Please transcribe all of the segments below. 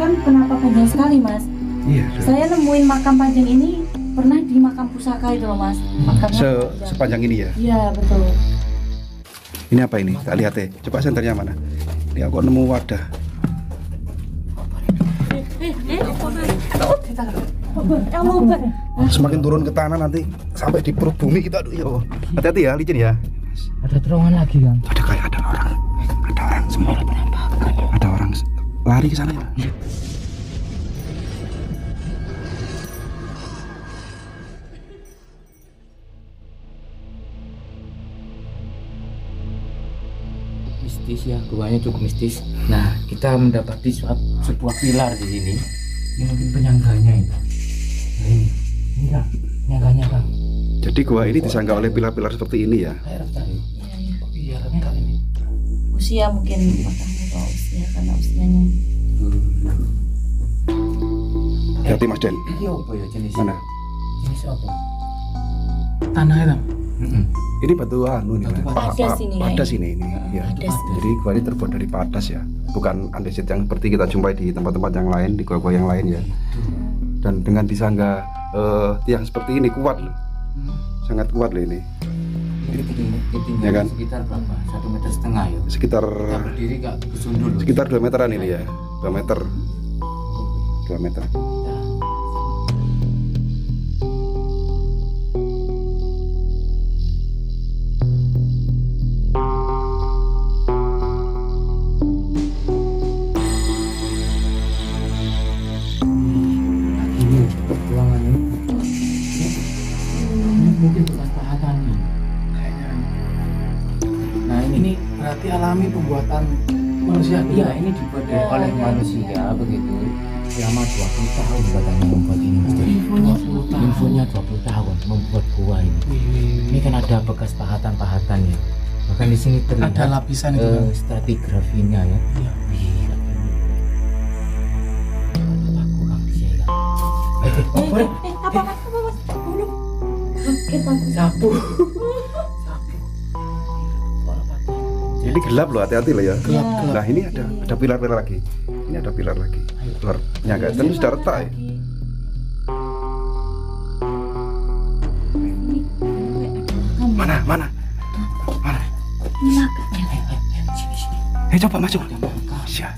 makam kenapa panjang sekali mas? Iya. Saya nemuin makam panjang ini pernah di makam pusaka itu loh mas. Makamnya Se panjang. sepanjang ini ya. Iya betul. Ini apa ini? Tak lihat ya. Coba senternya mana? Ini aku nemu wadah. Semakin turun ke tanah nanti sampai di perut bumi kita aduh ya Allah. Hati-hati ya, licin ya. Ada terowongan lagi kan? Ada kayak ada orang. Ada orang semua. Ada orang lari ke sana ya. Mistis ya, guanya cukup mistis. Nah, kita mendapati suat- sebuah pilar di sini. Ini mungkin penyangganya ini. Nah, ini, ini kan, penyangganya kan. Jadi gua ini disangka oleh pilar-pilar seperti ini ya. Iya, iya. Ini? Usia mungkin usia karena usianya. Hati Mas Den. Ini apa ya jenis? Mana? Jenis apa? Tanah itu. Ini batu anu nih. Batu padas Pa- pa- ini Padas ini ini. Ya. Padas. Jadi gua ini terbuat dari padas ya. Bukan andesit yang seperti kita jumpai di tempat-tempat yang lain, di gua-gua yang lain ya. Dan dengan disangga eh, tiang seperti ini kuat loh. Sangat kuat loh ini. Ini Ya kan? sekitar berapa? Satu meter setengah ya. Sekitar Kita berdiri gak kesundul. sekitar 2 meteran ini ya. 2 meter. 2 meter. Ini, Ini berarti alami pembuatan manusia. iya ini dibuat Ya, oleh ya, manusia begitu selama 20 tahun katanya membuat ini Mas. Infonya 20 tahun. infonya 20 tahun membuat gua ini. Ini kan ada bekas pahatan-pahatan ya. Bahkan di sini terlihat Ada lapisan itu. eh, kan? stratigrafinya ya. Iya. Wih, kata ini. Ada aku Kang di sini, Kang. Eh, eh, Eh, boleh. eh, apa mas? Apa mas? Dulu. Kaget aku. Sapu. Ini gelap loh, hati-hati loh ya. Gelap, Ya. gelap. Nah, ini ada ada pilar-pilar lagi. Ini ada pilar lagi. Pilar penyangga. Dan itu sudah retak ya. Ini ini ada. Mana? Mana? Mana? Ini sini. Eh, coba masuk. Ada makam. Iya.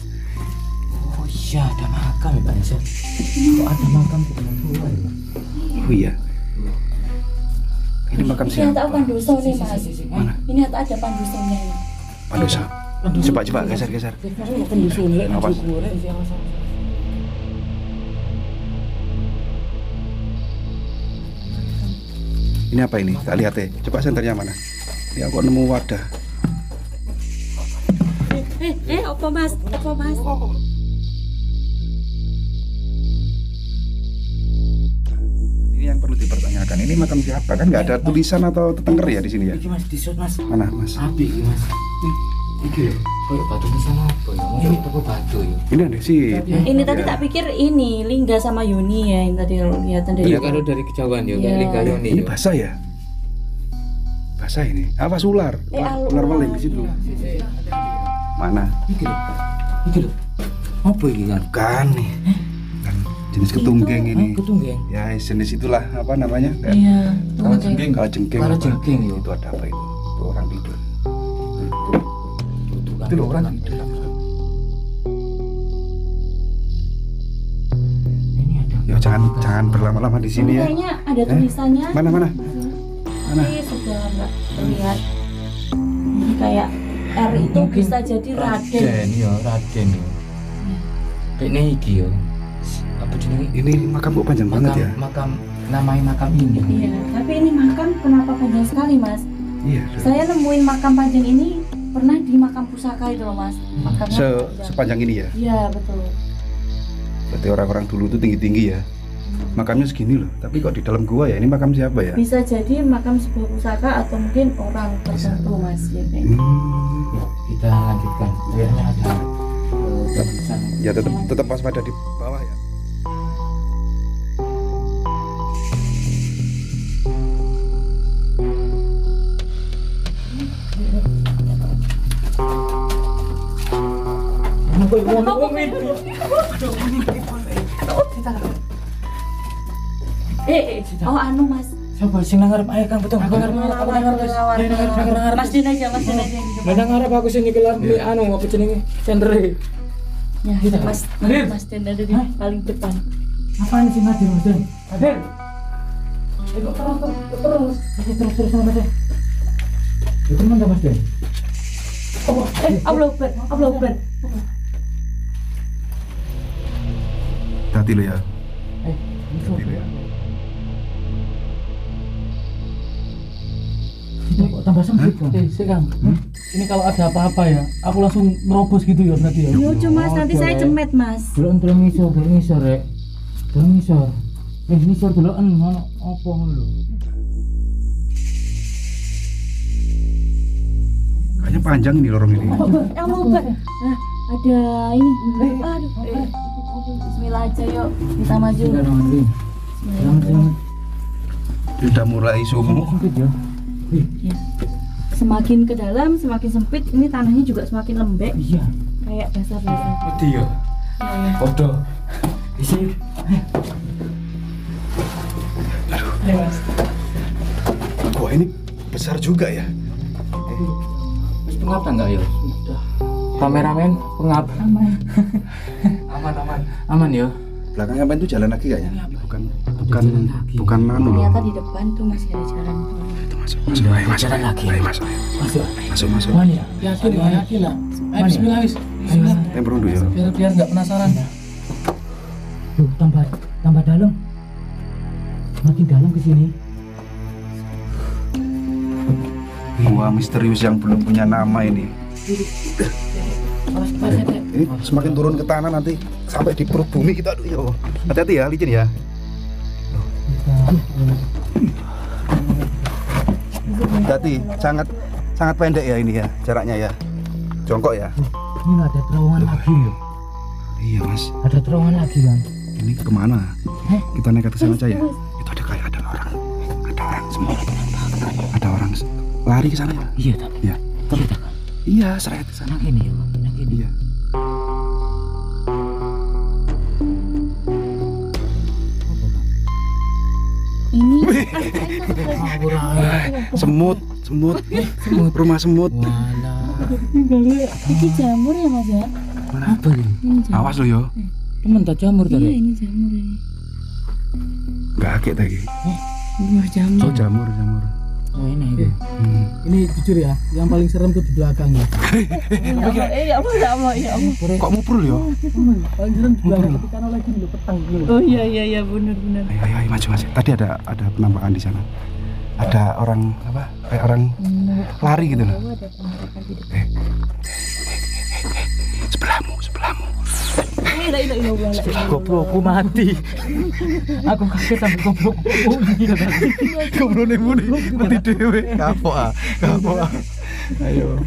Oh iya, ada makam ya Pak Nisa. Kok ada makam di dalam ya? Oh iya. Ini makam Ini siapa? ada panduso nih mas. Mana? Ini ada ada pandusonya ini. Pandosa. Coba coba geser geser. Awas. Ini apa ini? Tak lihat ya. Coba senternya mana? Ini aku nemu wadah. Eh, eh, apa mas? Apa mas? Ini yang perlu dipertanyakan. Ini makam siapa? Kan nggak ada tulisan atau tetengker ya di sini ya? Mas disut Mas. Mana mas? Api Mas. Iki. Kayak batu nisan apa ya? Ini toko batu ya. Ini ada sih. Ini tadi tak pikir ini Lingga sama Yuni ya yang tadi kelihatan dari Iya kalau dari kejauhan ya, Iya. kayak Lingayoni Ini ya. basah ya? Basah ini. Apa ular? Eh, Ular, meling di situ. Mana? Iki lho. Iki lho. Apa iki kan? Kan nih. Kan jenis ketunggeng ini. Hah, ketunggeng. Ya jenis itulah apa namanya? Iya. Kalau jengking, kalau jengking, Kalau jengking, ya. itu ada apa itu? Itu orang tidur. Itu loh orang tidur. Ini ada. Ya jangan jangan berlama-lama di sini ya. Kayaknya ada tulisannya. Mana mana? Mana? Tapi sudah nggak terlihat. Ini kayak R itu Mungkin bisa jadi Raden. Raden ya, Raden ya. Kayaknya iki ya. Apa jenenge? Ini makam kok panjang banget Makam ya? makam namanya makam ini. Iya, tapi ini makam kenapa panjang sekali mas? Iya. Saya nemuin makam panjang ini pernah di makam pusaka itu loh mas. Makamnya Se panjang. sepanjang ini ya. Iya betul. Berarti orang-orang dulu itu tinggi-tinggi ya. Makamnya segini loh. Tapi kok di dalam gua ya? Ini makam siapa ya? Bisa jadi makam sebuah pusaka atau mungkin orang tertentu mas ya. Hmm. Kita lanjutkan. Eh, tulisan. Ya tetap tetap waspada di bawah ya. Eh, eh, oh anu mas. Siapa sing ngarep ae Kang betul. Aku ngarep aku ngarep Ya ngarep. Mas Din aja, Mas Din aja. Ngarep aku sini kelar beli anu apa jenenge? Cendere. Ya, Kita. Mas, Hadir. Mas Din ada di paling depan. Apaan sih Mas? Nadir. Eh, kok terus terus terus. Terus terus sama. Itu mana Mas Den? Eh, Allah Akbar, Allah hati lo ya Eh, hati lo ya kok tambah sempit. Eh, sih Kang. Ini kalau ada apa-apa ya, aku langsung merobos gitu ya berarti ya. Yo, cuma nanti saya cemet, Mas. Delok delok ngisor, delok ngisor rek. Delok ngisor. Eh ngisor deloken ngono apa ngono lho. kayaknya panjang ini lorong ini Ya. Nah, ada ini. Aduh. Eh. Bismillah aja yuk. Kita maju. Bismillahirrahmanirrahim. Selamat selamat. udah mulai sumuk Sempit ya. Ih, Ya. Semakin ke dalam, semakin sempit. Ini tanahnya juga semakin lembek, iya. kayak basah-basah. Wedi ya. Ya, ya. Podo. Isi. Ayo Mas. gua ini besar juga ya Wis pengap enggak ya? Sudah. Kameramen pengap. Aman. aman aman. Aman ya. belakangnya apa itu jalan lagi kayaknya bukan bukan lagi. bukan anu loh Ternyata di depan tuh masih ada jalan. itu masuk masuk ayo masuk Jalan ayo, lagi. ayo masuk. Masuk. masuk masuk Mana ya? Yakin lah, yakin lah. Ayo Mana? bismillah wis. Yang berundu ya Biar biar nggak penasaran. Duh, tambah tambah dalam. Makin dalam ke sini. gua misterius yang belum punya nama ini. Ini semakin turun ke tanah nanti sampai di perut bumi kita aduh ya Allah. hati-hati ya licin ya. Hati sangat sangat pendek ya ini ya jaraknya ya. Jongkok ya. Ini ada terowongan lagi. Loh. iya mas. Ada terowongan lagi kan? ini ke mana? Heh? kita nekat ke sana aja ya. itu ada kayak ada orang. Ada orang semua. Ada orang lari ke sana ya. Iya tak? iya. Iya iya seret ke sana. Ini ya, ini. iya Ini semut semut Semut. rumah semut ini jamur ya Mas ya? mana Apa awas lo yo Temen tak jamur Iya, tadi. ini jamur ini. nggak kaget lagi Buah jamur. oh jamur jamur Oh ini. ini. hmm. Ini jujur ya, yang paling serem tuh di belakangnya. Eh, ya Allah, ya Allah, ya Allah. kok mupul yo Paling serem di belakang tapi karena lagi dulu petang gitu. Oh iya iya iya benar benar. ayo ayo, ayo maju maju tadi ada ada penampakan di sana ada orang apa kayak orang lari gitu loh Oh, ada penampakan di depan. eh sebelahmu sebelahmu Illallah. Goblokku mati. Aku kaget sampai goblok. Oh iya tadi. goblok nih muni mati dewe kapok ah kapok ah ayo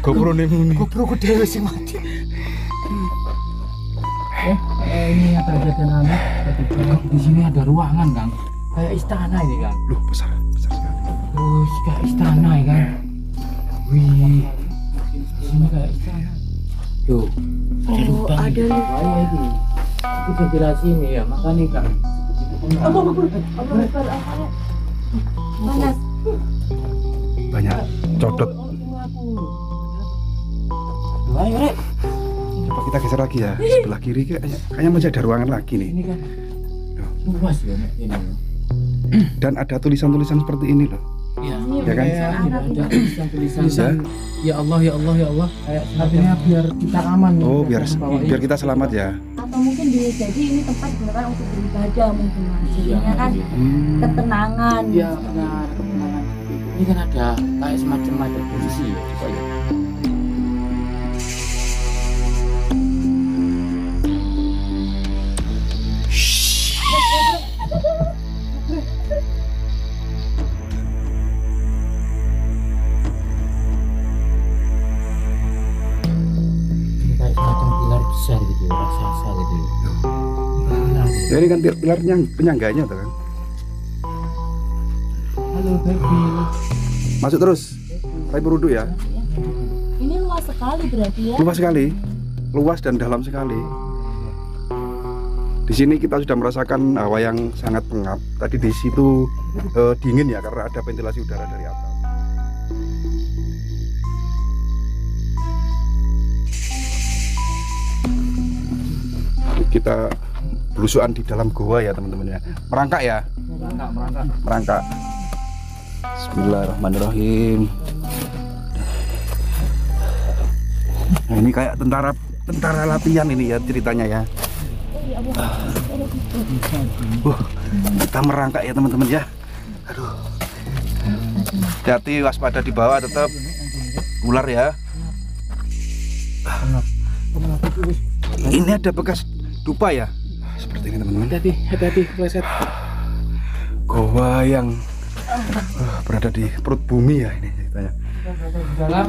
goblok nih muni Goblokku dewe sih mati. Eh, eh, ini ada kejadian aneh. Di sini ada ruangan, Kang. Kayak istana ini, Kang. loh besar besar sekali Terus kayak istana ya kan. Wih. Di sini kayak istana. Tuh. Ada Oh, lubang ada ini. lubang. Ini. Itu ventilasi ini ya, makanya. Allah Akbar, Allah. Panas. banyak codot Ayo, Rek. coba kita geser lagi ya sebelah kiri kayaknya kayaknya masih ada ruangan lagi nih Ini kan luas ya ini. dan ada tulisan-tulisan seperti ini loh Iya. Ini Ya kan? ada tulisan-tulisan. Tulisan ya Allah ya Allah ya Allah. Kayak Artinya biar kita aman. ya, oh biar biar kita selamat ya Atau mungkin bisa jadi ini tempat digunakan untuk beribadah mungkin. Iya, Jadinya kan hmm. ketenangan. Iya benar, ketenangan. Ini kan ada kayak semacam ada posisi ya. Ya ini kan pilar penyangganya tuh kan Halo baby. masuk terus saya beruduk ya Ini luas sekali berarti ya. luas sekali luas dan dalam sekali. Di sini kita sudah merasakan hawa yang sangat pengap. Tadi di situ eh, dingin ya karena ada ventilasi udara dari atas. Kita belusuan di dalam goa ya teman-teman ya. Merangkak ya, merangkak merangkak merangkak. Bismillahirrahmanirrahim. Nah, ini kayak tentara tentara latihan ini ya ceritanya ya. Wah, kita merangkak ya teman-teman ya. Aduh. Hati waspada di bawah tetap ular ya. Ini ada bekas dupa ya. Seperti ini teman-teman. Hati-hati, hati-hati, pleset. Goa yang eh, berada di perut bumi ya ini ceritanya. di dalam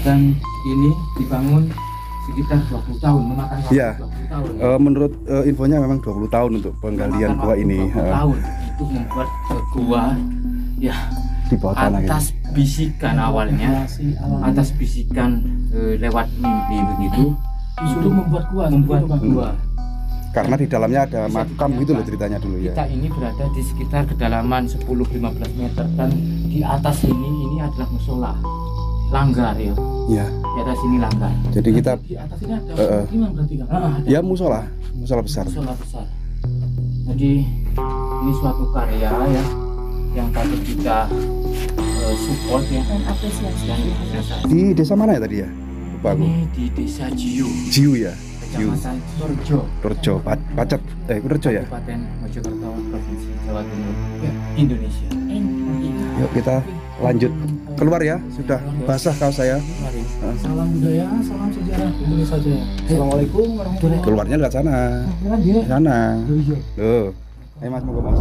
dan ini dibangun sekitar 20 tahun memakan waktu Iya. 20 tahun Eh, menurut eh, infonya memang 20 tahun untuk penggalian Memakan gua ini 20 eh, tahun itu membuat gua ya di bawah tanah gitu. atas bisikan awalnya atas bisikan eh, lewat mimpi begitu Disuruh membuat gua, membuat gitu, gua Karena di dalamnya ada Bisa makam gitu loh ceritanya dulu ya. kita ini berada di sekitar kedalaman 10-15 meter dan di atas ini ini adalah musola langgar ya Iya. di atas ini langgar Jadi kita Di atas ini ada eh. pemukiman berarti kan? Ah, ada ya musola, musola besar. musola besar jadi ini suatu karya ya yang patut kita eh, support ya dan apresiasi dan apresiasi. Di desa mana ya tadi ya? Lupa aku. ini di desa Jiu Jiu ya. Kecamatan Rejo, Pa- Pacet, eh Rejo ya. Kabupaten Mojokerto Provinsi Jawa Timur Indonesia Yuk kita lanjut keluar ya. Sudah basah kaos saya. Salam budaya, salam sejarah Indonesia Jaya. Assalamualaikum warahmatullahi wabarakatuh. Keluarnya lewat sana. Sana. Iya. Loh. Ayo Mas, mau mas.